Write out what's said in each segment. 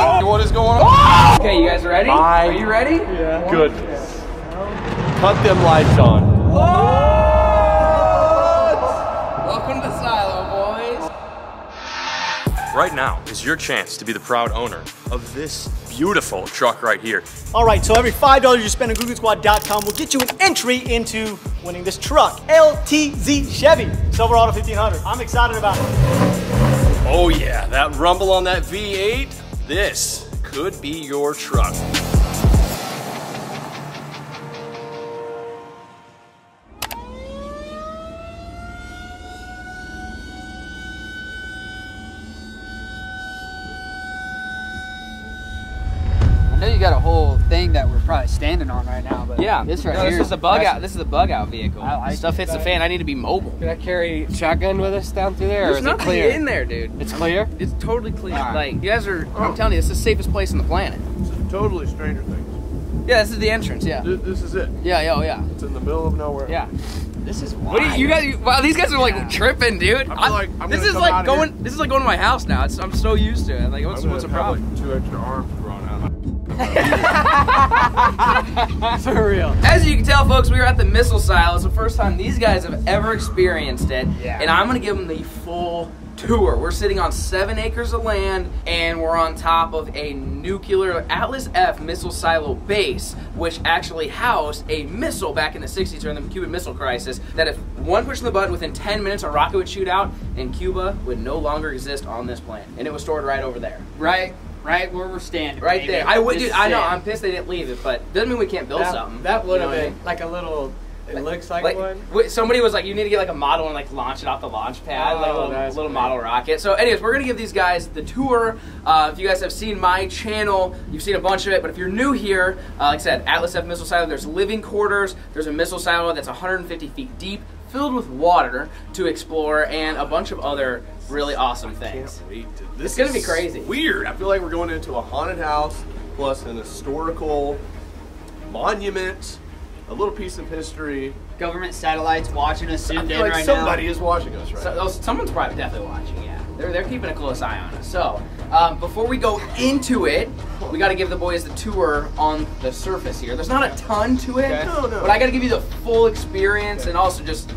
What is going on? Oh! Okay, you guys ready? My- Are you ready? Yeah. Goodness. Cut them lights on. Welcome to Silo, boys. Right now is your chance to be the proud owner of this beautiful truck right here. All right, so every $5 you spend on GooganSquad.com will get you an entry into winning this truck. LTZ Chevy, Silverado 1500. I'm excited about it. Oh yeah, that rumble on that V8, this could be your truck. Probably standing on right now, but Yeah. this right no, here. This is a bug out. This is a bug out vehicle. Like Stuff hits the fan. I need to be mobile. Can I carry shotgun with us down through there, or There's is it nothing clear? in there, dude. It's clear. It's totally clear. Alright. Like you guys are. I'm oh. telling you, this is the safest place on the planet. This is Totally Stranger Things. Yeah, this is the entrance. Yeah. Th- This is it. Yeah. Yeah. Oh, yeah. It's in the middle of nowhere. Yeah. This is What do you, you guys? Wow, these guys are like tripping, dude. I feel like I'm this is come like out going. here- This is like going to my house now. It's, I'm so used to it. Like, what's, I'm what's the gonna problem? like two extra arms grown out. for real. As you can tell, folks, we are at the missile silo. It's the first time these guys have ever experienced it, Yeah. and I'm gonna give them the full tour. We're sitting on seven acres of land, and we're on top of a nuclear Atlas F missile silo base, which actually housed a missile back in the 60s during the Cuban Missile Crisis. That if one pushed the button within 10 minutes, a rocket would shoot out, and Cuba would no longer exist on this planet, and it was stored right over there. Right, right where we're standing. Right baby. there. I would, This dude. I know. I'm pissed they didn't leave it, but doesn't mean we can't build that, something. That would You know have what I been mean? like a little. It looks like, like one. somebody was like, you need to get like a model and like launch it off the launch pad, like a Oh, little, that's little model rocket. So, anyways, we're gonna give these guys the tour. Uh, if you guys have seen my channel, you've seen a bunch of it. But if you're new here, uh, like I said, Atlas F missile silo. There's living quarters. There's a missile silo that's 150 feet deep, filled with water to explore, and a bunch of other really awesome things. Wait, dude, this It's gonna be crazy. Weird. I feel like we're going into a haunted house plus an historical monument, a little piece of history. Government satellites watching us I zoomed feel in like right somebody now. is watching us right So, now. someone's probably definitely watching. Yeah, they're they're keeping a close eye on us. So, um, before we go into it, we got to give the boys the tour on the surface here. There's not a ton to it, Okay. No, no. but I got to give you the full experience and also just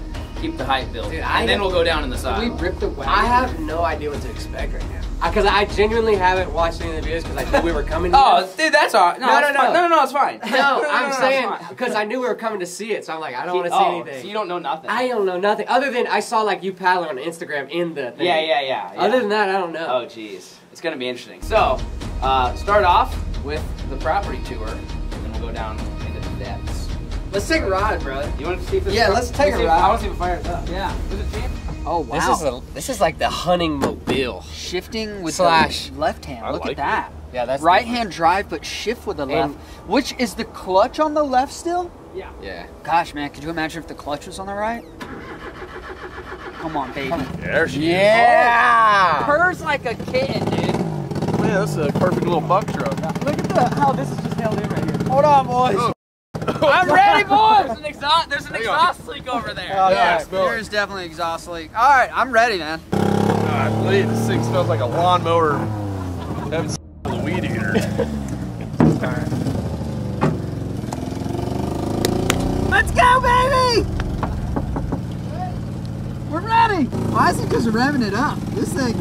keep the hype built. Dude, I and then we'll go down in the side. we ripped the wagon. I have no idea what to expect right now. Because I genuinely haven't watched any of the videos because I knew we were coming. Oh, here. dude, that's all right. No, No, that's no, no. no, no, no, it's fine. No, I'm it's saying because I knew we were coming to see it, so I'm like, I don't want to see oh, anything. so you don't know nothing. I don't know nothing other than I saw like you paddling on Instagram in the thing. yeah, yeah, yeah, yeah. Other than that, I don't know. Oh, jeez. It's going to be interesting. So, uh, start off with the property tour, and then we'll go down into the depths. Let's take a ride, bro. You want to see if this Yeah, let's take let me a ride. I want to see if it fires up. Yeah. Is it cheap? Oh wow. This is a, this is like the hunting mobile. shifting with Slash. the left hand. I Look like at that. Yeah, that's right hand drive, but shift with the left. And- Which is the clutch on the left still? Yeah. Yeah. Gosh, man, could you imagine if the clutch was on the right? Come on, baby. There she is. Yeah. Oh. Purrs like a kitten, dude. is. Man, that's a perfect little buck truck. Look at the how this is just held in right here. Hold on, boys. Oh. I'm ready, boys! There's an exhaust, there's an exhaust leak over there. Oh, Yeah, yeah, there's definitely exhaust leak. All right, I'm ready, man. Ah, I believe this thing smells like a lawnmower. Having s- the weed eater. Let's go, baby! We're ready. Why is it just revving it up? This thing.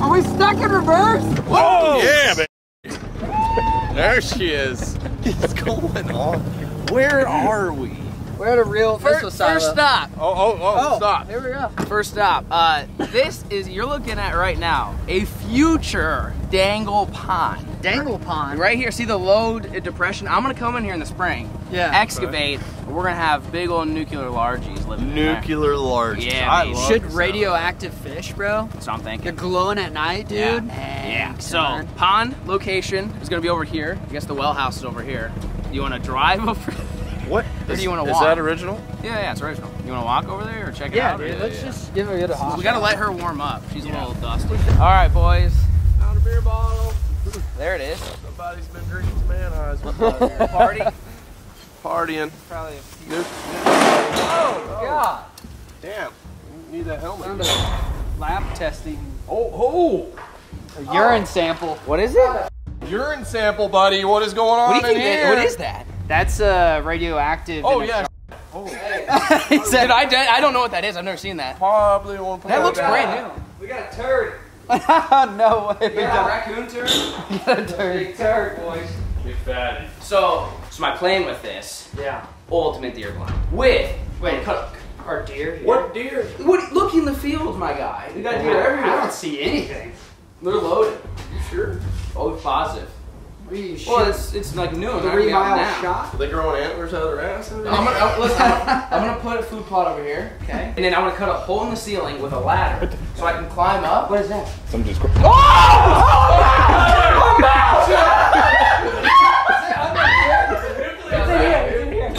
Are we stuck in reverse? Whoa! Yeah, baby. There she is. What's going on? Where are we? We're at a real First, silo. first stop. Oh, oh, oh, stop. Here we go. First stop. Uh, this is you're looking at right now a future dangle pond. Dangle pond. Right here, see the low d- depression? I'm gonna come in here in the spring, Yeah. excavate. and We're gonna have big old nuclear largies living. Nuclear largies. Yeah, I baby. love Should the sound radioactive fish, bro? That's what I'm thinking. They're glowing at night, dude. Yeah. Yeah. So son. pond location is gonna be over here. I guess the well house is over here. You want to drive over? of it. What? Or do you wanna walk? Is that original? yeah, yeah, it's original. You want to walk over there or check it yeah, out? dude. or- let's just give her a hot. We gotta let her warm up. She's a little dusty. All right, boys. Found a beer bottle. There it is. Somebody's been drinking some Anheuser. Party. Partying. Probably. A few. Nope. Oh, God. Damn. You Need that helmet. Found a lab testing Oh, oh. a urine sample. What is it? Urine sample, buddy. What is going on What do you in think? here? that- What is that? That's uh, radioactive. Oh in a yeah, he said, I, I don't know what that is. I've never seen that. probably won't. That looks brand new. We got a turd. no way. We Yeah, got raccoon turd. we got a turd. Big turd, boys. Big fatty. So, so my plan with this, Yeah. ultimate deer blind. With Wait, cut, our deer here? What deer? what? Look in the field, my guy. We got deer everywhere. I don't see anything. They're loaded. You sure? Oh, positive. Are you Well, it's it's like noon. Three gonna be out mile now. shot? Are they growing antlers out of their ass? and I'm gonna, I'm, listen, I'm, I'm gonna put a food plot over here, okay? And then I'm gonna cut a hole in the ceiling with a ladder so I can climb up. What is that? Some just. Oh! It's in here. It's in here.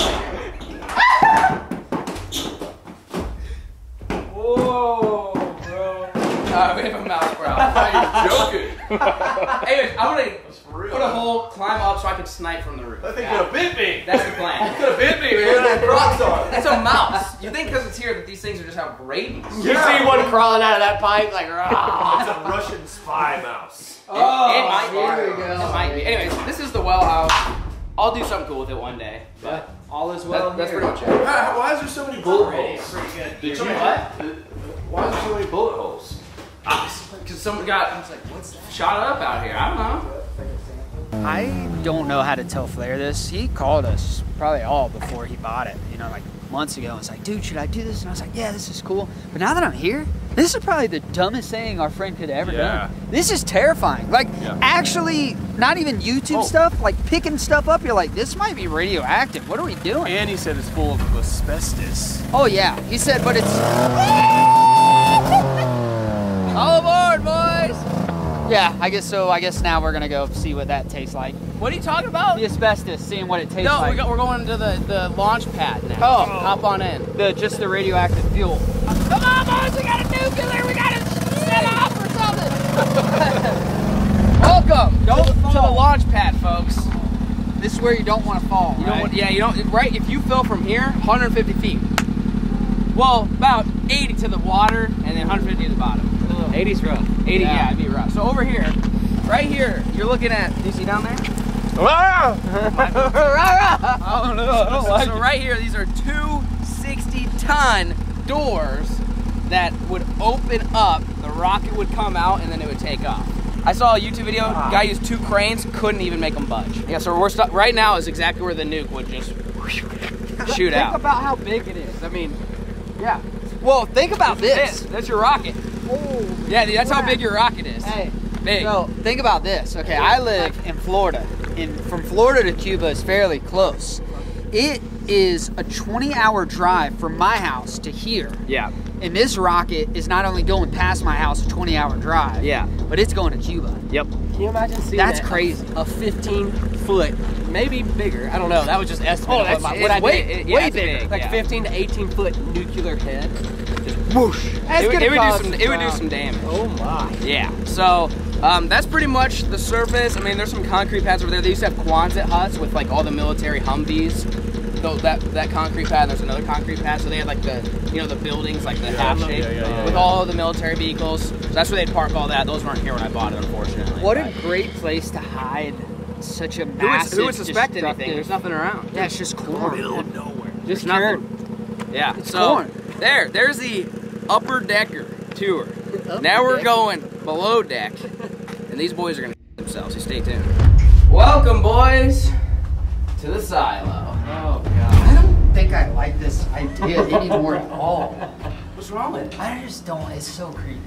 Whoa, bro. Uh, we have a mouse prowl. joking. Anyways, I'm gonna put a hole, climb up so I can snipe from the roof. That thing could have bit me. That's the plan. Could have bit me, man. That Crocs on. That's a mouse. You think because it's here that these things are just have rabies? You see one crawling out of that pipe like, rah. It's a Russian spy mouse. it, it might oh, be. here we go. It might be. Anyways, this is the well house. I'll do something cool with it one day. But All is that- well that's pretty much it. Why why is there so many bullet Pretty, holes? pretty good. Did you what? Why is there so many bullet holes? Because someone got I was like, what's that? shot up out here. I don't know. I don't know how to tell Flair this. He called us probably all before he bought it, you know, like months ago. It's like, dude, should I do this? And I was like, yeah, this is cool. But now that I'm here, this is probably the dumbest thing our friend could have ever Yeah. done. This is terrifying. Like, Yeah. actually, not even YouTube Oh. stuff, like picking stuff up, you're like, this might be radioactive. What are we doing? And he said it's full of asbestos. Oh, yeah. He said, but it's. All aboard, boys! Yeah, I guess so. I guess now we're gonna go see what that tastes like. What are you talking about? The asbestos, seeing what it tastes No, like. we we're going to the, the launch pad now. Oh. hop on in. the just the radioactive fuel. Come on, boys! We got a nuclear. We got to set off or something. Welcome. Go to the launch pad, folks. This is where you don't want to fall. You don't right? want, yeah, you don't. Right, if you fell from here, 150 feet. Well, about 80 to the water, and then 150 to the bottom. 80's rough. 80, yeah. Yeah. it'd be rough. So over here, right here, you're looking at. Do you see down there? Ah! I don't know. I don't like so right here, these are two 60-ton doors that would open up. The rocket would come out, and then it would take off. I saw a YouTube video. Ah. Guy used two cranes, couldn't even make them budge. Yeah, so we're stuck. Right now is exactly where the nuke would just shoot Think out. Think about how big it is. I mean, yeah. Well, think about this. That's your rocket. Yeah, dude, that's how big your rocket is. Hey, Big. so think about this. Okay, I live in Florida. and from Florida to Cuba is fairly close. It is a 20-hour drive from my house to here. yeah. And this rocket is not only going past my house a 20-hour drive. Yeah. But it's going to Cuba. Yep. Can you imagine seeing That's that? crazy. A 15 foot, maybe bigger. I don't know. That was just estimate. Oh, that's- what, it's what I way- did. it- yeah, way it's bigger. big, like yeah. 15 to 18 foot nuclear head. It would, it would do some. It would do some damage. Oh my. Yeah. So um, that's pretty much the surface. I mean, there's some concrete pads over there. They used to have Quonset huts with like all the military Humvees. So that that concrete pad. There's another concrete pad. So they had like the you know the buildings like the half shape yeah, yeah, yeah, with yeah. all the military vehicles. So that's where they'd park all that. Those weren't here when I bought it, unfortunately. What a great place to hide such a who would, massive. who would suspect anything? destructive- There's nothing around. Yeah, it's just corn. Just corn. nothing. Yeah. It's so corn. There, there's the upper decker tour. now we're going below deck, and these boys are gonna themselves. So stay tuned. Welcome, boys, to the silo. Oh god. I don't think I like this idea anymore at all. What's wrong with it? I just don't. It's so creepy.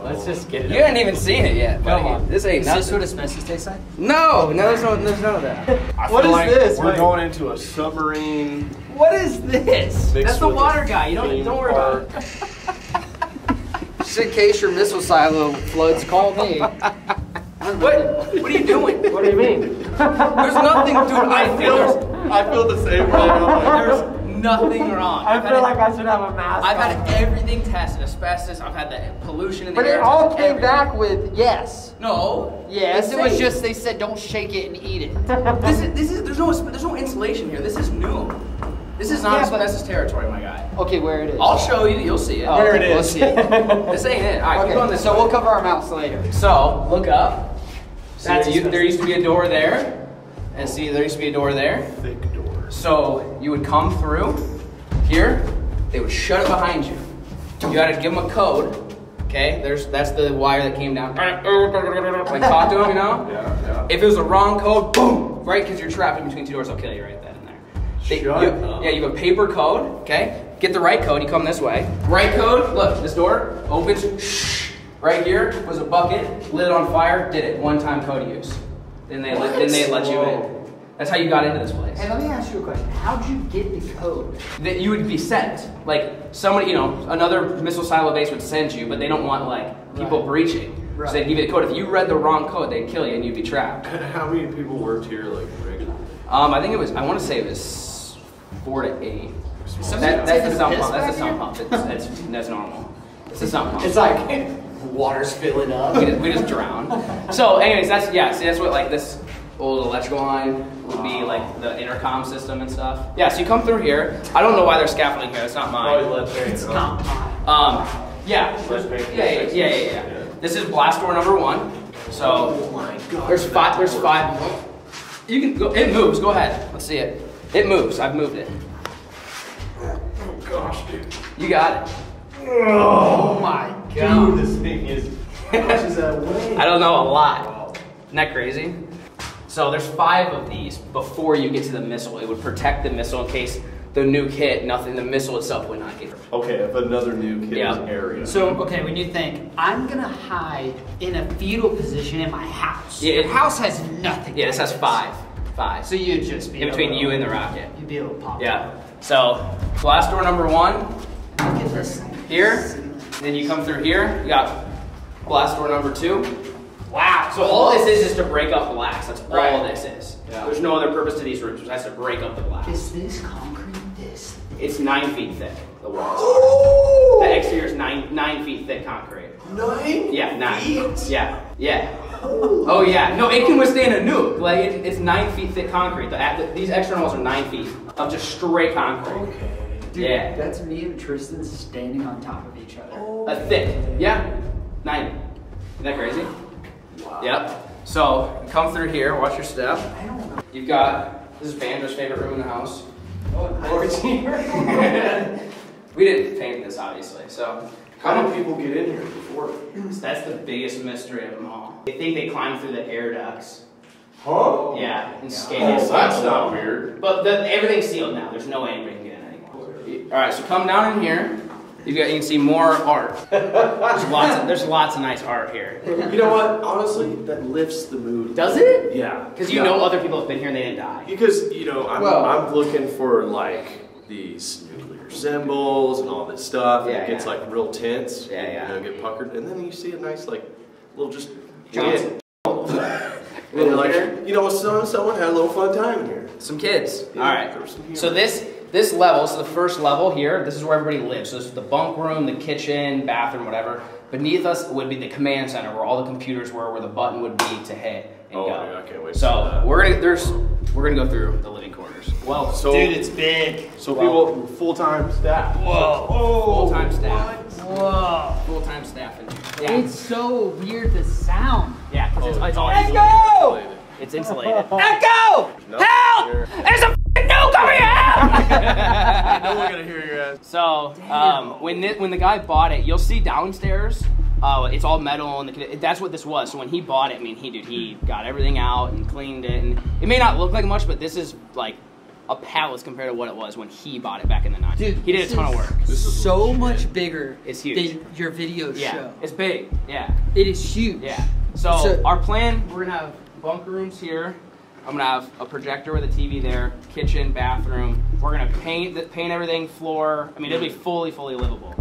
Let's just get it. You haven't even seen it yet. Come on. This ain't Is nothing. this what asbestos tastes like? no, no, there's no, there's none of that. I What feel is like this? We're Wait. going into a submarine. What is this? mixed That's the with water a guy. You don't, theme don't worry about it. Just in case your missile silo floods, call me. What? What are you doing? What do you mean? There's nothing, dude. I feel I feel the same way. I'm there's nothing wrong. I I've had feel it- like I should have a mask. I've on. had everything tested, asbestos. I've had the pollution in the But air. it all tested, came everything. back with yes. No. Yes, it was just they said don't shake it and eat it. This is this is there's no there's no insulation here. This is new. This is not Yeah, but- asbestos territory, my guy. Okay, where it is? I'll show you. You'll see it. Oh, There it okay, is. Let's see it. This ain't it. All right, keep going this so way. we'll cover our mouths later. So look up. So there, you- there used to be a door there, and see, there used to be a door there. Thick doors. So you would come through here, they would shut it behind you. You had to give them a code. Okay, there's that's the wire that came down. Like talk to them, you know. Yeah, yeah. If it was a wrong code, boom, right? Because you're trapped in between two doors, I'll kill you right there. They- Shut you- up. yeah, you have a paper code. Okay, get the right code. You come this way. Right code. Look, this door opens. Shh. Right here was a bucket, lit on fire. Did it one time code use. Then they let, then they let you in. That's how you got into this place. Hey, let me ask you a question. How'd you get the code? that you would be sent. Like somebody, you know, another missile silo base would send you, but they don't want like people Right. breaching. Right. So they'd give you the code. If you read the wrong code, they'd kill you and you'd be trapped. How many people worked here like regularly? Um, I think it was. I want to say it was four to eight. Somebody That, that's the a sump pump. That's the back sump pump. It's, it's, that's normal. It's a sump pump. It's like water's filling up. we, just, we just drown. So, anyways, that's yeah. See, that's what like this old electrical line would be like the intercom system and stuff. Yeah. So you come through here. I don't know why there's scaffolding here. It's not mine. Probably. It's not mine. Um, yeah. Yeah, yeah, yeah, yeah, yeah, yeah. This is blast door number one. So there's five. There's five. You can go. It moves. Go ahead. Let's see it. It moves. I've moved it. Oh gosh, dude. You got it. Oh, oh my Dude, this thing is. How much does that? I don't know a lot. Isn't that crazy? So there's five of these before you get to the missile. It would protect the missile in case the nuke hit. Nothing. The missile itself would not get. Okay, if another nuke hit Yeah. this area. So, okay, when you think, I'm gonna hide in a fetal position in my house. Yeah, it- Your house has nothing. Yeah, this has five. Five. So you'd just be in between able- you and the rocket. You'd be able to pop. Yeah. So blast door number one Look at this. here. Then you come through here. You got blast door number two. Wow. So all this is is to break up blast. That's all Right. this is. There's no other purpose to these rooms besides to break up the blast. Is this concrete? This. It's nine feet thick. The walls. The exterior is nine nine feet thick concrete. Nine? Yeah, nine. feet? Yeah, yeah. Oh yeah. No, it can withstand a nuke. Like it, it's nine feet thick concrete. The, the, these external walls are nine feet of just straight concrete. Dude, Yeah. That's me and Tristan standing on top of each other. A thick. Yeah. Nine. Isn't that crazy? Wow. Yep. So come through here. Watch your step. I don't know. You've got this is Banjo's favorite room in the house. Oh, we didn't paint this obviously, so. How did people get in here before? That's the biggest mystery of them all. They think they climbed through the air ducts. Huh? Yeah, and Oh, that's not weird. But the, everything's sealed now. There's no way anybody can get in anymore. All right, so come down in here. You, got, you can see more art. There's lots. Of, there's lots of nice art here. You know what? Honestly, that lifts the mood. Does it? Yeah. Because you Yeah. know other people have been here and they didn't die. Because you know, I'm, Well- I'm looking for like these nuclear symbols and all this stuff, and Yeah, it gets yeah. like real tense. Yeah, yeah. You know, get puckered, and then you see a nice like little just Johnson. And like, you know, so someone had a little fun time here. Some kids. Yeah, All right. So this this level, so the first level here, this is where everybody lives. So this is the bunk room, the kitchen, bathroom, whatever. Beneath us would be the command center, where all the computers were, where the button would be to hit and Oh, go. yeah, I can't wait So we're gonna there's we're gonna go through the living quarters. Well, so Dude, it's big. so people full time staff. Whoa. Full time staff. Whoa. Full time staff in. Yeah. It's so weird the sound. Yeah, 'cause it's, it's all Echo! It's insulated. Echo! No, Help! you're- There's a f***ing nuke over here! No one gonna hear your ass. So um, when thi- when the guy bought it, you'll see downstairs. Uh, it's all metal, and the, that's what this was. So when he bought it, I mean, he dude, he got everything out and cleaned it, and it may not look like much, but this is like a palace compared to what it was when he bought it back in the 90s. Dude, he did a this ton of work. This is work. So much bigger It's huge. than your video Yeah, show. it's big. Yeah, It is huge. yeah. So, So- our plan, we're gonna have bunker rooms here. I'm gonna have a projector with a TV there, kitchen, bathroom. We're gonna paint the, paint everything, floor. I mean, it'll be fully, fully livable.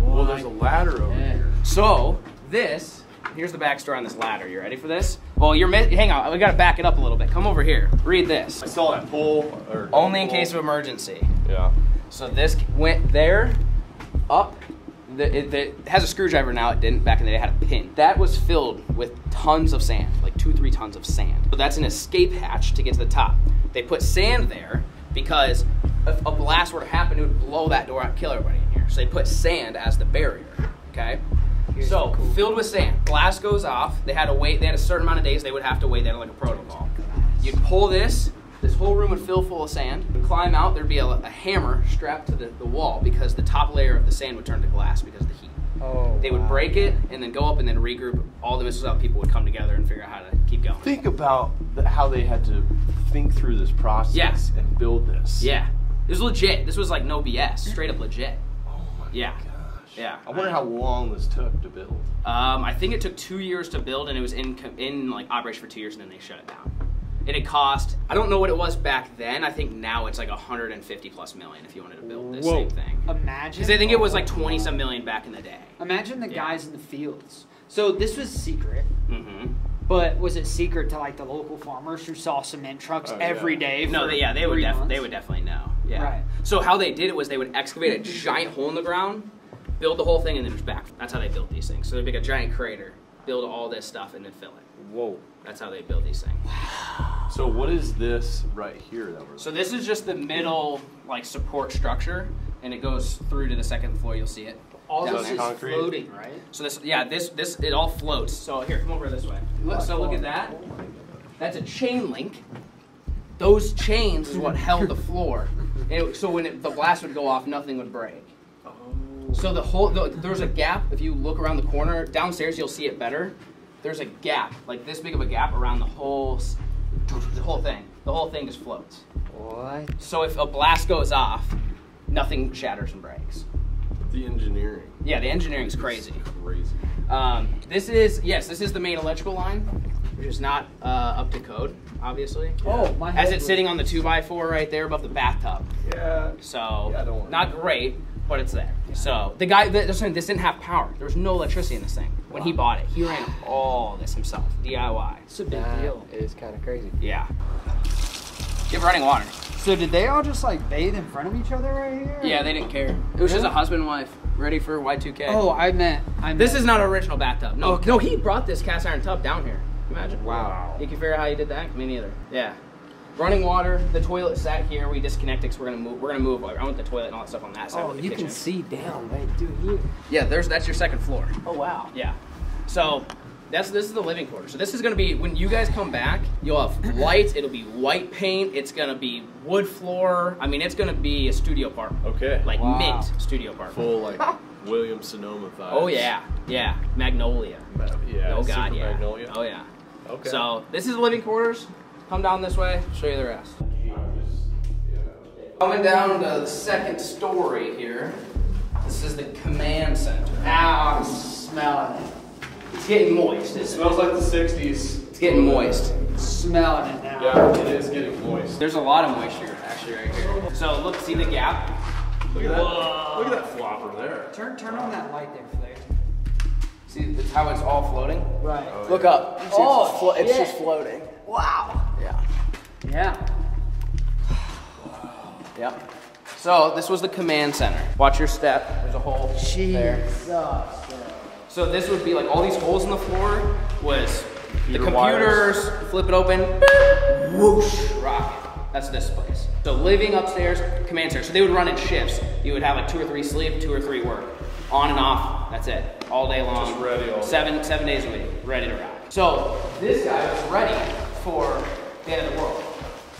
Well, there's a ladder over here. So this, here's the backstory on this ladder. You ready for this? Well, you're hang on. We gotta back it up a little bit. Come over here. Read this. I saw that pole. Or Only in pole. case of emergency. Yeah. So this went there, up. The, it, the, it has a screwdriver now. It didn't back in the day. It had a pin. That was filled with tons of sand, like two, three tons of sand. So that's an escape hatch to get to the top. They put sand there because if a blast were to happen, it would blow that door out and kill everybody in here. So they put sand as the barrier. Okay. Here's So cool- filled with sand. Glass goes off. They had to wait. They had a certain amount of days they would have to wait. They had like a protocol. You'd pull this. This whole room would fill full of sand. You'd climb out. There'd be a, a hammer strapped to the, the wall because the top layer of the sand would turn to glass because of the heat. Oh, They would wow. break it and then go up and then regroup. All the missiles out. People would come together and figure out how to keep going. Think about the, how they had to think through this process Yeah. and build this. Yeah, this was legit. This was like no BS. Straight up legit. Oh my Yeah. gosh. Yeah. I wonder how long this took to build. Um, I think it took two years to build, and it was in in like operation for two years, and then they shut it down. And it cost I don't know what it was back then. I think now it's like 150 plus million if you wanted to build this Whoa. same thing. Imagine. Because I think it was like 20 some million back in the day. Imagine the Yeah. guys in the fields. So this was secret, Mm-hmm. but was it secret to like the local farmers who saw cement trucks Oh, every yeah. day? No, they, yeah, they would three def- months? they would definitely know. Yeah. Right. So how they did it was they would excavate a giant hole in the ground, build the whole thing, and then just back. That's how they built these things. So they'd make a giant crater, build all this stuff, and then fill it. Whoa. That's how they build these things. So what is this right here that we're So this is just the middle like support structure, and it goes through to the second floor. You'll see it. All down this there. is concrete? floating, right? So this, yeah, this, this, it all floats. So here, come over this way. Look, so look at oh that. That's a chain link. Those chains is what held the floor. And it- so when it, the blast would go off, nothing would break. So the whole, the, there's a gap. If you look around the corner downstairs, you'll see it better. There's a gap, like this big of a gap around the whole, the whole thing. The whole thing just floats. What? So if a blast goes off, nothing shatters and breaks. the engineering. Yeah, the engineering's crazy. Crazy. Um, this is yes, this is the main electrical line, which is not uh, up to code, obviously. Oh, my As it's sitting on the two x four right there above the bathtub. Yeah. So Yeah, don't worry. not great, but it's there. So the guy, the, this this didn't have power. There was no electricity in this thing when he bought it. He ran all this himself, DIY. It's a big That deal. It's kind of crazy. Yeah. Give running water. So did they all just like bathe in front of each other right here? Yeah, they didn't care. It was just a husband and wife ready for Y2K. Oh, I meant. I meant This is not an original bathtub. No, Okay. no, he brought this cast iron tub down here. Imagine. Wow. You can figure out how he did that? Me neither. Yeah. Running water. The toilet sat here. We disconnected because we're gonna move. We're gonna move. I want the toilet and all that stuff on that side. Oh, with the you kitchen. can see down, right, dude. You. Yeah, there's that's your second floor. Oh wow. Yeah. So that's this is the living quarters. So this is gonna be when you guys come back. You'll have lights. It'll be white paint. It's gonna be wood floor. I mean, it's gonna be a studio apartment. Okay. Like Wow. mint studio apartment. full like William Sonoma vibes. Oh yeah, yeah. Magnolia. Yeah. oh god, Super yeah. Magnolia. Oh yeah. Okay. So this is the living quarters. Come down this way. Show you the rest. Coming down to the second story here. This is the command center. Ow, I'm smelling it. It's getting moist. It Isn't it? smells like the '60s. It's getting moist. Smelling it now. Yeah, it is getting moist. There's a lot of moisture actually right here. So look, see the gap? Look at that. Look at that flopper there. Turn turn on that light there, Flair. See that's how it's all floating. Right. Oh, look up. See, Oh, it's, just flo- it's just floating. Wow. Yeah. Yeah. Yep. So this was the command center. Watch your step. There's a hole there. So this would be like all these holes in the floor was the Computer computers. Flip it open. Whoosh. Rocket. That's this place. So living upstairs, command center. So they would run in shifts. You would have like two or three sleep, two or three work, on and off. That's it. All day long. Just ready all day. Seven seven days a week, ready to rock. So this guy was ready for the end of the world.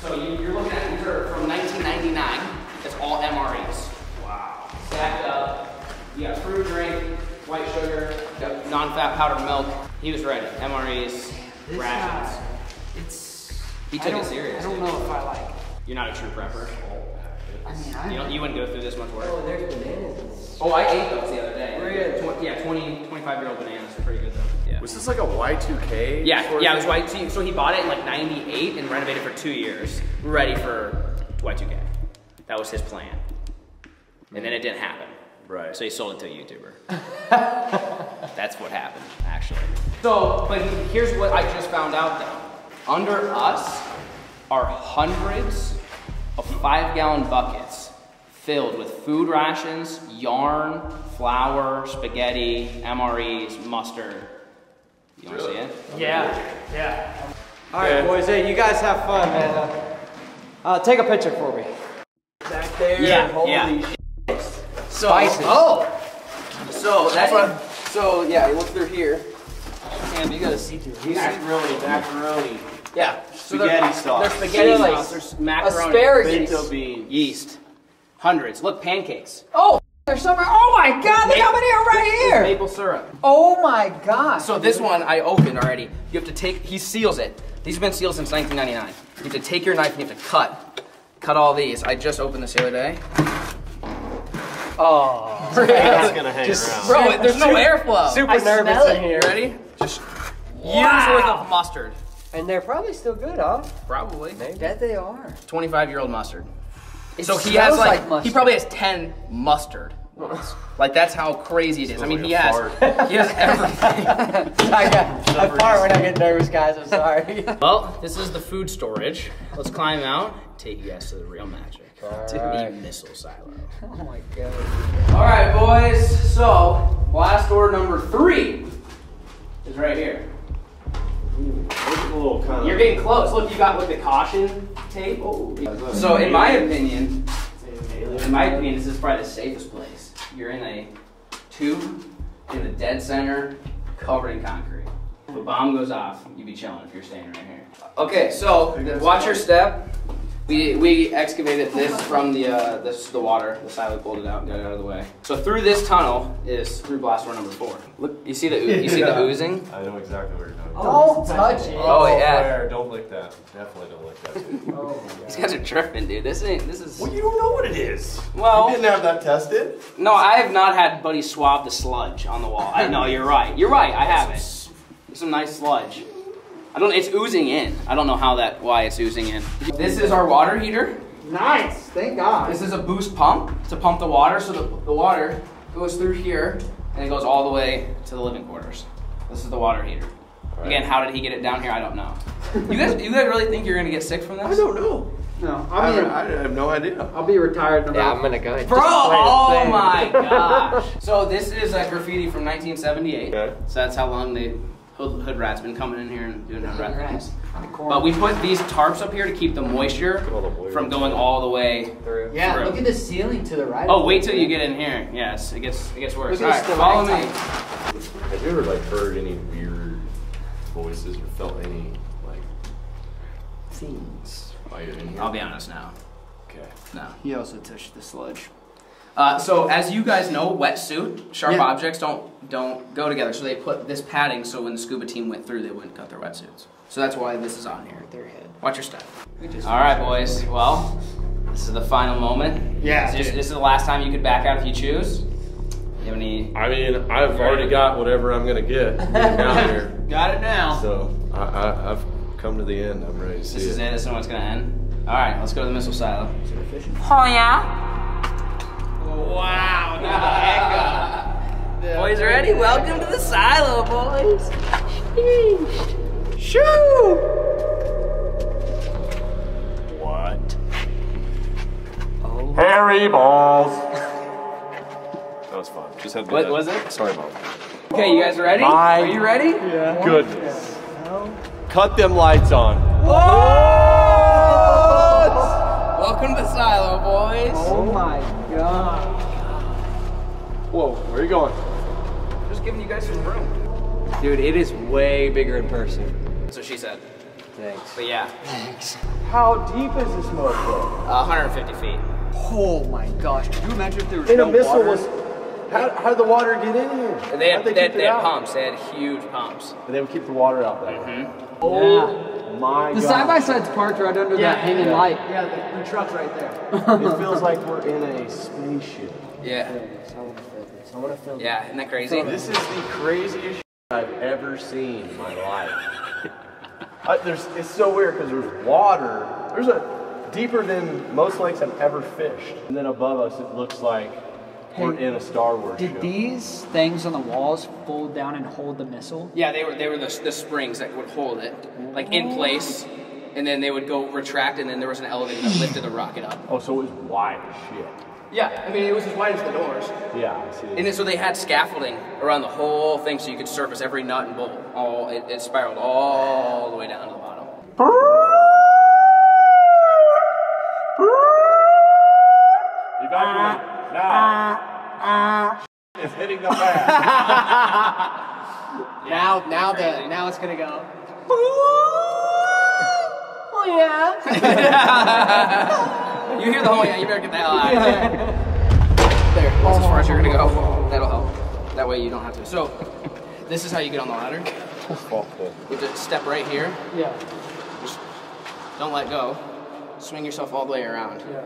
So you, you're looking at these are from 1999. It's all MREs. Wow. Stacked up. You got fruit drink, white sugar, non-fat powdered milk. He was ready. MREs, This rations. guy, it's. He took it serious. I don't know if I like. You're not a true prepper. I mean, I. You, don't, you wouldn't go through this much work. Oh, there's bananas. Oh, I ate those the other day. Really? Tw- yeah, 20, 25 year old bananas. They're pretty good though. Yeah. Was this like a Y2K? Yeah, yeah, it was thing? Y. So, so he bought it in like '98 and renovated for two years, ready for Y2K. That was his plan, and then it didn't happen. Right. So he sold it to a YouTuber. That's what happened, actually. So, but here's what I just found out though. Under us are hundreds of five-gallon buckets filled with food rations, yarn, flour, spaghetti, MREs, mustard. You want to see it? Yeah, yeah. All right, boys. Hey, you guys have fun, man. Uh, uh, take a picture for me. Back there. Yeah, holy yeah. sh- So, Spices. oh, so that's what. So So yeah, look through here. Damn, you gotta see through Macaroni, macaroni, Yeah, so they're- spaghetti sauce, There's spaghetti Chili. sauce. There's macaroni. Asparagus. pinto beans. Yeast. Hundreds. Look, pancakes. Oh, there's somewhere. Oh my God! Look how many are right here. Maple syrup. Oh my God. So this one I opened already. You have to take. He seals it. These have been sealed since 1999. You have to take your knife and you have to cut. Cut all these. I just opened this the other day. Oh. That's gonna hang around. Bro, it- there's no airflow. Super I nervous smell in it. here. You ready? Just years worth of mustard. And they're probably still good, huh? Probably. Bet they are. 25 year old mustard. It So he has smells like, he probably has 10 mustard. ones. Like that's how crazy it is. I mean, he has fart. he has everything. I got. I fart when I get nervous, guys. I'm sorry. well, this is the food storage. Let's climb out. Take you guys to the real magic. To the missile silo. Oh my God. All right, boys. So blast door number three is right here. It's a little You're getting close. Look, you got like the caution tape. So, in my opinion, in my opinion, this is probably the safest place. You're in a tube in the dead center, covered in concrete. If a bomb goes off, you'd be chilling if you're staying right here. Okay, so watch your step. We, we excavated this from the uh, this the water. The silo pulled it out and got it out of the way. So through this tunnel is through blast door number four. Look, you see the oo- you see the oozing. I know exactly where you're going. Don't touch it. Oh, yeah. Claire, don't lick that. Definitely don't lick that. Too. These guys are tripping, dude. This ain't. This is. well, you don't know what it is. Well, you didn't have that tested. No, I have not had Buddy swab the sludge on the wall. I know you're right. You're right. I have it. Some nice sludge. I don't. It's oozing in. I don't know how that. Why it's oozing in. This is our water heater. Nice. Thank God. This is a boost pump to pump the water, so the, the water goes through here and it goes all the way to the living quarters. This is the water heater. Again, how did he get it down here? I don't know. You guys, you guys really think you're gonna get sick from this? I don't know. No, I, I mean, I have no idea. I'll be retired in Yeah, I'm gonna go. Bro, oh my gosh. So this is a graffiti from 1978. Okay. So that's how long the hood, hood rat's been coming in here and doing hood rat things. But we put these tarps up here to keep the moisture all the blue. from going all the way. Through. yeah, through. look at the ceiling to the right. Oh, wait till you get in here. Yes, it gets it gets worse. Look All at right, the follow me. Have you ever like heard any weird voices or felt any like things while you're in here? I'll be honest now. Okay. No. He also touched the sludge. Uh, so as you guys know, wetsuit, sharp Yeah. objects don't don't go together. So they put this padding so when the scuba team went through, they wouldn't cut their wetsuits. So that's why this is on here. Their head. Watch your step. All right, boys. Well, this is the final moment. Yeah, This, is- dude. this is the last time you could back out if you choose. You have any? I mean, I've already got whatever I'm gonna get down here, Got it now. so I, I, I've come to the end. I'm ready to see This is it. it. This is when it's gonna end. All right, let's go to the missile silo. Oh yeah? Wow, the echo. Boys ready? Welcome to the silo, boys. Shoo! What? Oh, hairy balls. that was fun. Just had to do What that. was it? Sorry, mom. Okay, you guys ready? My- Are you ready? Yeah. Goodness. Cut them lights on. Welcome to the silo, boys. Oh my God. Whoa, where are you going? Just giving you guys some room. Dude, it is way bigger in person. That's what she said. Thanks. But yeah, Thanks. How deep is this motherfucker? uh, 150 feet. Oh my gosh! Could you imagine if there was In no a missile water? was. How, how did the water get in here? And they had, How'd they, keep had, it they had out? pumps. They had huge pumps. And they would keep the water out there. Mm-hmm. Oh my The god. side by side's parked right under that hanging yeah. light. Yeah, the, the truck's right there. it feels like we're in a spaceship. Yeah. I want to film. Yeah, isn't that crazy? This is the craziest I've ever seen in my life. I, there's, it's so weird because there's water. There's a deeper than most lakes I've ever fished. And then above us, it looks like we're in a Star Wars Did show. these things on the walls fold down and hold the missile? Yeah, they were they were the, the springs that would hold it like in place, and then they would go retract, and then there was an elevator that lifted the rocket up. oh, so it was wide as shit. Yeah, I mean it was as wide as the doors. Yeah, I see. And then so they had scaffolding around the whole thing, so you could surface every nut and bolt. All it, it spiraled all the way down to the bottom. hitting the fan. now, now the now it's gonna go. Oh yeah. You hear the whole yeah, you better get the hell out of here. There, that's as far as you're gonna go. Oh. That'll help. That way you don't have to. So, this is how you get on the ladder. You just step right here. Yeah. Just don't let go. Swing yourself all the way around. Yeah.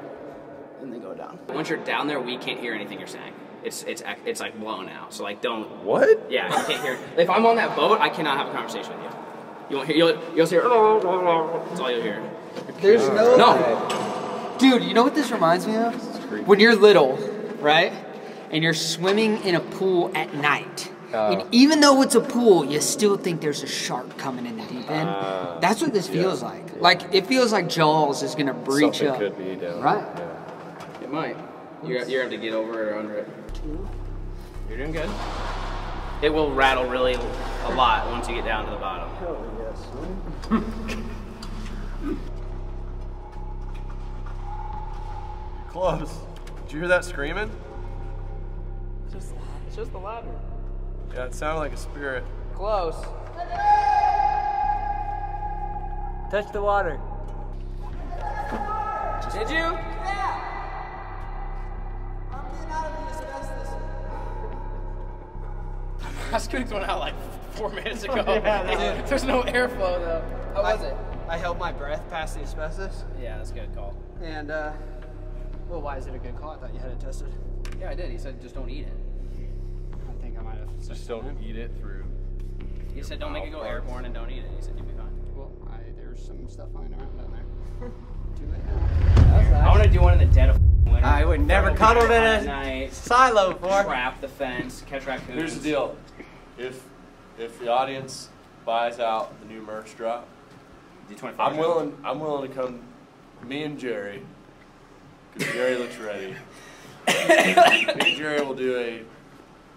And then go down. Once you're down there, we can't hear anything you're saying. It's it's it's like blown out. So like don't. What? Yeah, you can't hear. If I'm on that boat, I cannot have a conversation with you. You won't hear. You'll you'll hear. Oh, oh, oh, That's all you'll hear. There's no. No. Dude, you know what this reminds me of? When you're little, right? And you're swimming in a pool at night. and even though it's a pool, you still think there's a shark coming in the deep end. Uh, That's what this feels like. Like, it feels like Jaws is gonna breach Something up. could be down. Right. It might. You're, you're have to get over it or under it. Two. You're doing good. It will rattle really a lot once you get down to the bottom. Hell yes. Close. Did you hear that screaming? It's just the ladder. Yeah, it sounded like a spirit. Close. Touch the water. Did you? I scooped one out like four minutes ago. There's no airflow though. How was it? I held my breath past the asbestos. Yeah, that's a good call. And uh, well, why is it a good call? I thought you had it tested. Yeah, I did. He said just don't eat it. I think I might have. Just don't eat it through. He said don't make it go airborne and don't eat it. He said you'll be fine. Well, I, there's some stuff lying around down there. Too late. I want to do one in the dead of winter. I would never Throw cuddle in at a night. silo for. Trap the fence, catch raccoons. Here's the deal. If if the audience buys out the new merch drop, Do 24 I'm willing. I'm willing to come. Me and Jerry, because Jerry looks ready. me and Jerry will do a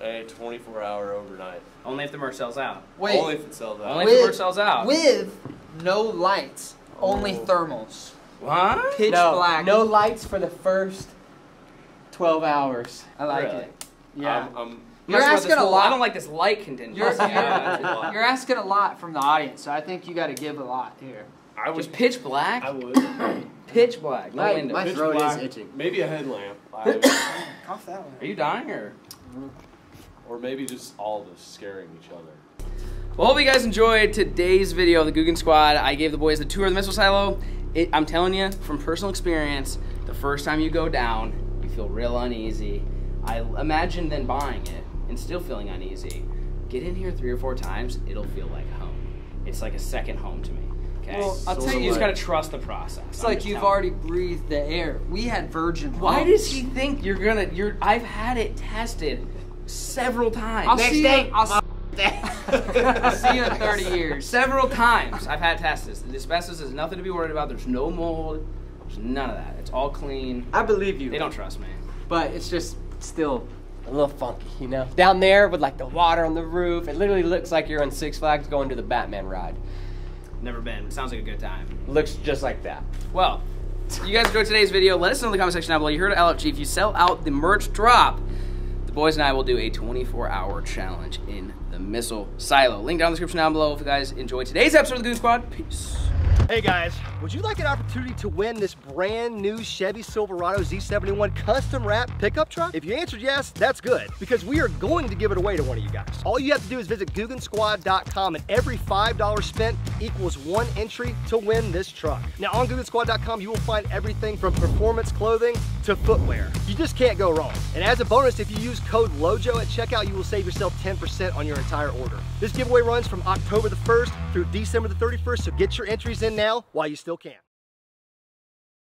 a 24 hour overnight. Only if the merch sells out. Wait, Only if it sells out. Only if the merch sells out. with no lights, only thermals. what? Pitch no, black. no lights for the first 12 hours. I like Really? it. Yeah. I'm, I'm, You're asking this a lot. I don't like this light contingency. You're, Yeah. you're, you're asking a lot from the audience, so I think you got to give a lot here. I would. Just pitch black. I would. Pitch black. No My, window. my Pitch throat black, is itching. Maybe a headlamp. I- Cough that one. Are you dying or? or maybe just all just scaring each other. Well, hope you guys enjoyed today's video of the Googan Squad. I gave the boys the tour of the missile silo. It, I'm telling you from personal experience, the first time you go down, you feel real uneasy. I imagine then buying it and still feeling uneasy. Get in here three or four times, it'll feel like home. It's like a second home to me. Okay, Well, I'll so tell you you- just gotta trust the process. It's I'm like you've telling already breathed the air. We had virgin. Why lungs. does he think you're gonna? You're. I've had it tested several times. I'll Next see day. You, I'll, s- I'll see you in 30 years. Several times I've had tested. The asbestos is nothing to be worried about. There's no mold. There's none of that. It's all clean. I believe you. They don't trust me. But it's just still a little funky, you know? Down there with like the water on the roof, it literally looks like you're on Six Flags going to the Batman ride. Never been. Sounds like a good time. Looks just like that. Well, you guys enjoyed today's video. Let us know in the comment section down below. You heard of LFG. If you sell out the merch drop, the boys and I will do a 24-hour challenge in the missile silo. Link down in the description down below. If you guys enjoyed today's episode of the Googan Squad, peace. Hey guys, would you like an opportunity to win this brand new Chevy Silverado Z71 custom wrap pickup truck? If you answered yes, that's good because we are going to give it away to one of you guys. All you have to do is visit GooganSquad.com and every $5 spent equals one entry to win this truck. Now on GooganSquad.com, you will find everything from performance clothing to footwear. You just can't go wrong. And as a bonus, if you use code LOJO at checkout, you will save yourself 10% on your entire order. This giveaway runs from October the 1st through December the 31st, so get your entries in now while you still can.